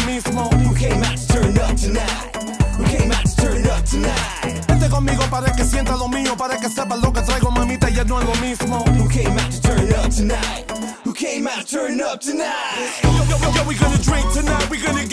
gon' mean small. You came out to turn up tonight. You came out to turn up tonight. Vente conmigo para que sienta lo mío, para que sepa lo que traigo, mamita, ya no es lo mismo. Who came out to turn up tonight. Who came out to turn up tonight. Yo, yo, yo, yo, we gonna drink tonight. We gonna